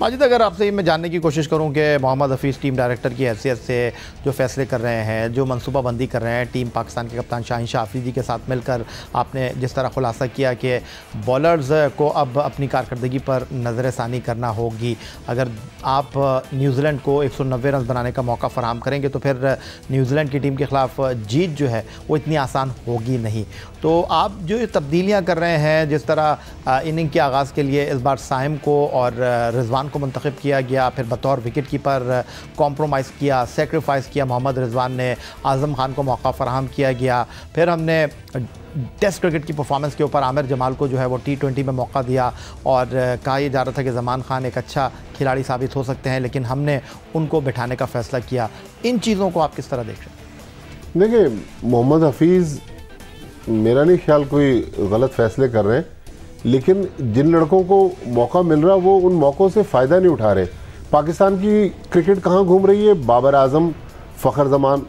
माजिद, अगर आपसे मैं जानने की कोशिश करूँ कि मोहम्मद हफीज़ टीम डायरेक्टर की हैसियत से जो फैसले कर रहे हैं, जो मनसूबाबंदी कर रहे हैं, टीम पाकिस्तान के कप्तान शाहिन शाह आफरीदी के साथ मिलकर आपने जिस तरह खुलासा किया कि बॉलर्स को अब अपनी कारकर्दगी पर नज़र षानी करना होगी, अगर आप न्यूजीलैंड को एक सौ नब्बे रन बनाने का मौका फ़राम करेंगे तो फिर न्यूजीलैंड की टीम के ख़िलाफ़ जीत जो है वो इतनी आसान होगी नहीं। तो आप जो तब्दीलियाँ कर रहे हैं, जिस तरह इनिंग के आगाज़ के लिए इस बार साहिम को और रिजवान को मंतखब किया गया, फिर बतौर विकेट कीपर कॉम्प्रोमाइज़ किया सेक्रीफाइस किया मोहम्मद रिजवान ने, आज़म खान को मौका फ़राहम किया गया। फिर हमने टेस्ट क्रिकेट की परफॉर्मेंस के ऊपर आमिर जमाल को जो है वो टी ट्वेंटी में मौका दिया और कहा यह जा रहा था कि जमान खान एक अच्छा खिलाड़ी साबित हो सकते हैं, लेकिन हमने उनको बिठाने का फ़ैसला किया। इन चीज़ों को आप किस तरह देख रहे हैं? देखिए, मोहम्मद हफीज़, मेरा नहीं ख्याल कोई गलत फ़ैसले कर रहे हैं। लेकिन जिन लड़कों को मौका मिल रहा, वो उन मौक़ों से फ़ायदा नहीं उठा रहे। पाकिस्तान की क्रिकेट कहाँ घूम रही है? बाबर आज़म, फ़खर जमान।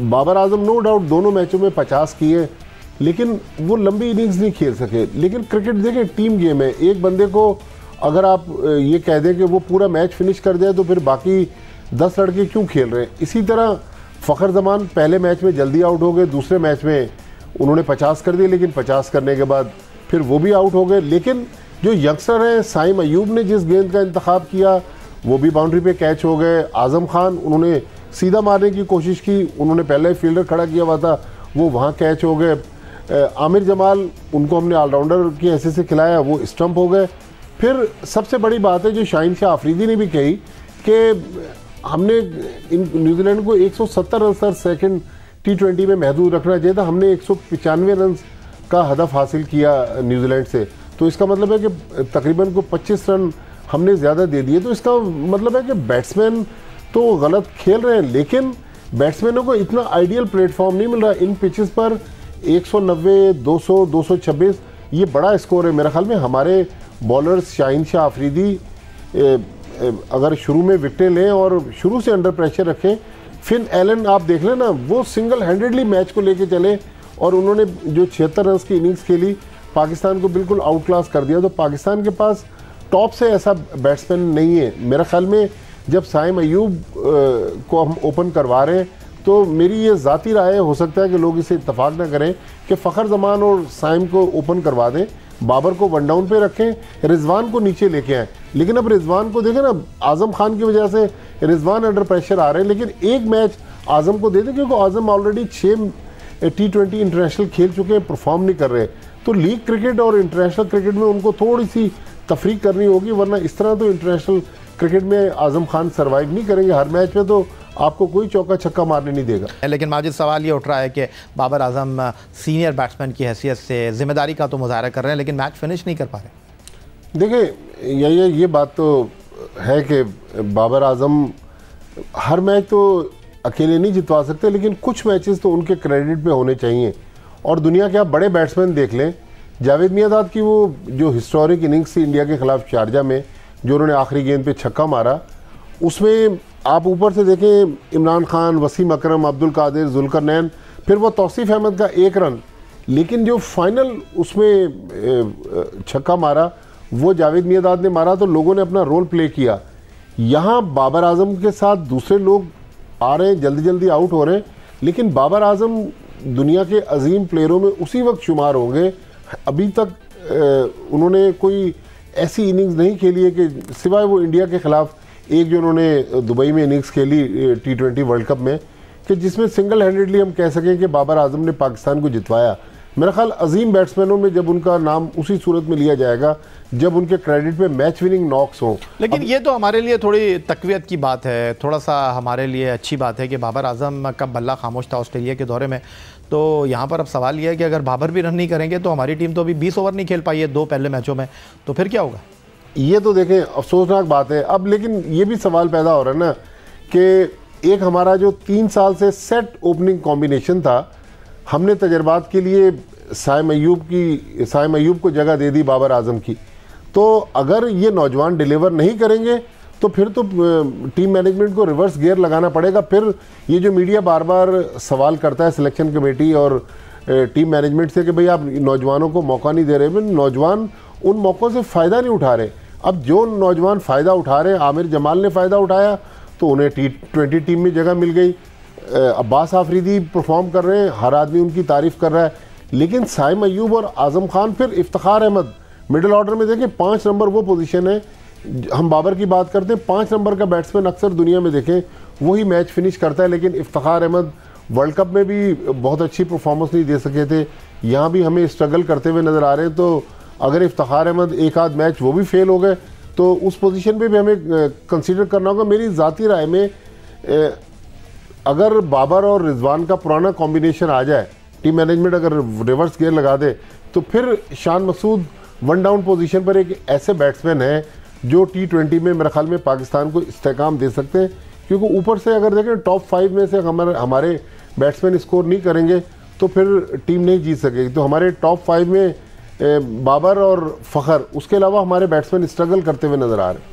बाबर आज़म नो डाउट दोनों मैचों में पचास किए, लेकिन वो लंबी इनिंग्स नहीं खेल सके। लेकिन क्रिकेट देखें टीम गेम है। एक बंदे को अगर आप ये कह दें कि वो पूरा मैच फिनिश कर जाए तो फिर बाकी दस लड़के क्यों खेल रहे हैं? इसी तरह फ़खर जमान पहले मैच में जल्दी आउट हो गए, दूसरे मैच में उन्होंने पचास कर दिए, लेकिन पचास करने के बाद फिर वो भी आउट हो गए। लेकिन जो यंगस्टर हैं, साइम अयूब ने जिस गेंद का इंतखब किया, वो भी बाउंड्री पे कैच हो गए। आज़म खान, उन्होंने सीधा मारने की कोशिश की, उन्होंने पहले फील्डर खड़ा किया हुआ था, वो वहाँ कैच हो गए। आमिर जमाल, उनको हमने ऑलराउंडर की ऐसे से खिलाया, वो स्टम्प हो गए। फिर सबसे बड़ी बात है, जो शाहिन शाह आफरीदी ने भी कही, कि हमने इन न्यूजीलैंड को 170 run sir second T twenty में महदूद रखना चाहिए था। हमने एक रन का हदफ हासिल किया न्यूजीलैंड से। तो इसका मतलब है कि तकरीबन को 25 रन हमने ज़्यादा दे दिए। तो इसका मतलब है कि बैट्समैन तो गलत खेल रहे हैं लेकिन बैट्समैनों को इतना आइडियल प्लेटफॉर्म नहीं मिल रहा। इन पिचेस पर 190, 200, 226 ये बड़ा स्कोर है मेरे ख्याल में। हमारे बॉलर्स शाहिन शाह आफरीदी अगर शुरू में विकटें लें और शुरू से अंडर प्रेशर रखें फिन एलन आप देख लें ना वो सिंगल हैंडेडली मैच को लेके चले। और उन्होंने जो छिहत्तर रन की इनिंग्स खेली, पाकिस्तान को बिल्कुल आउट क्लास कर दिया। तो पाकिस्तान के पास टॉप से ऐसा बैट्समैन नहीं है। मेरे ख्याल में जब साइम अयूब को हम ओपन करवा रहे हैं तो मेरी ये ज़ाती राय हो सकता है कि लोग इसे इतफाक़ ना करें कि फ़खर जमान और साइम को ओपन करवा दें, बाबर को वन डाउन पे रखें, रिजवान को नीचे लेके आए। लेकिन अब रिजवान को देखें ना, आज़म खान की वजह से रिजवान अंडर प्रेशर आ रहे हैं, लेकिन एक मैच आज़म को दे दें, क्योंकि आज़म ऑलरेडी छः टी ट्वेंटी इंटरनेशनल खेल चुके हैं परफॉर्म नहीं कर रहे तो लीग क्रिकेट और इंटरनेशनल क्रिकेट में उनको थोड़ी सी तफरीक करनी होगी वरना इस तरह तो इंटरनेशनल क्रिकेट में आज़म खान सर्वाइव नहीं करेंगे। हर मैच में तो आपको कोई चौका छक्का मारने नहीं देगा। लेकिन माजिद सवाल ये उठ रहा है कि बाबर आज़म सीनियर बैट्समैन की हैसियत से ज़िम्मेदारी का तो मुजाहरा कर रहे हैं लेकिन मैच फिनिश नहीं कर पा रहे। देखिए ये ये ये बात तो है कि बाबर आज़म हर मैच तो अकेले नहीं जितवा सकते, लेकिन कुछ मैचेस तो उनके क्रेडिट पे होने चाहिए। और दुनिया के आप बड़े बैट्समैन देख लें, जावेद मियादाद की वो जो हिस्टोरिक इनिंग्स थी इंडिया के खिलाफ शारजा में, जो उन्होंने आखिरी गेंद पे छक्का मारा, उसमें आप ऊपर से देखें, इमरान खान, वसीम अकरम, अब्दुल कादिर, जुलकर नैन, फिर वो तौसीफ़ अहमद का एक रन। लेकिन जो फाइनल उसमें छक्का मारा, वो जावेद मियादाद ने मारा तो लोगों ने अपना रोल प्ले किया। यहाँ बाबर आज़म के साथ दूसरे लोग आ रहे हैं, जल्दी जल्दी आउट हो रहे हैं। लेकिन बाबर आज़म दुनिया के अजीम प्लेयरों में उसी वक्त शुमार होंगे। अभी तक उन्होंने कोई ऐसी इनिंग्स नहीं खेली है कि सिवाय वो इंडिया के ख़िलाफ़ एक जो उन्होंने दुबई में इनिंग्स खेली टी ट्वेंटी वर्ल्ड कप में, कि जिसमें सिंगल हैंडेडली हम कह सकें कि बाबर आज़म ने पाकिस्तान को जितवाया। मेरा ख्याल अजीम बैट्समैनों में जब उनका नाम उसी सूरत में लिया जाएगा जब उनके क्रेडिट पे मैच विनिंग नॉक्स हों। लेकिन ये तो हमारे लिए थोड़ी तकवीत की बात है थोड़ा सा हमारे लिए अच्छी बात है कि बाबर आज़म का बल्ला खामोश था ऑस्ट्रेलिया के दौरे में। तो यहाँ पर अब सवाल यह है कि अगर बाबर भी रन नहीं करेंगे तो हमारी टीम तो अभी बीस ओवर नहीं खेल पाई है दो पहले मैचों में तो फिर क्या होगा? ये तो देखें अफसोसनाक बात है। अब लेकिन ये भी सवाल पैदा हो रहा है ना कि एक हमारा जो तीन साल से सेट ओपनिंग कॉम्बिनेशन था हमने तजर्बात के लिए साय अयूब की साइम अयूब को जगह दे दी बाबर आज़म की। तो अगर ये नौजवान डिलीवर नहीं करेंगे तो फिर तो टीम मैनेजमेंट को रिवर्स गियर लगाना पड़ेगा। फिर ये जो मीडिया बार बार सवाल करता है सिलेक्शन कमेटी और टीम मैनेजमेंट से कि भाई आप नौजवानों को मौका नहीं दे रहे नौजवान उन मौक़ों से फ़ायदा नहीं उठा रहे। अब जो नौजवान फ़ायदा उठा रहे आमिर जमाल ने फ़ायदा उठाया तो उन्हें टी ट्वेंटी टीम में जगह मिल गई। अब्बास आफरीदी परफॉर्म कर रहे हैं, हर आदमी उनकी तारीफ़ कर रहा है। लेकिन साइम अयूब और आज़म खान फिर इफ्तार अहमद। मिडल ऑर्डर में देखें, पाँच नंबर वो पोजीशन है। हम बाबर की बात करते हैं, पाँच नंबर का बैट्समैन अक्सर दुनिया में देखें, वही मैच फिनिश करता है, लेकिन इफ्तार अहमद वर्ल्ड कप में भी बहुत अच्छी परफॉर्मेंस नहीं दे सके थे। यहाँ भी हमें स्ट्रगल करते हुए नज़र आ रहे हैं तो अगर इफ्तार अहमद एक आध मैच वो भी फेल हो गए तो उस पोजीशन पे भी हमें कंसीडर करना होगा। मेरी ज़ाती राय में अगर बाबर और रिजवान का पुराना कॉम्बिनेशन आ जाए टीम मैनेजमेंट अगर रिवर्स गेयर लगा दे तो फिर Shan Masood one down position पर एक ऐसे बैट्समैन है जो टी ट्वेंटी में, मेरे ख्याल में पाकिस्तान को इस्तेकाम दे सकते हैं। क्योंकि ऊपर से अगर देखें टॉप फाइव में से हमारे हमारे बैट्समैन स्कोर नहीं करेंगे तो फिर टीम नहीं जीत सकेगी। तो हमारे टॉप फाइव में बाबर और फ़खर, उसके अलावा हमारे बैट्समैन स्ट्रगल करते हुए नज़र आ रहे हैं।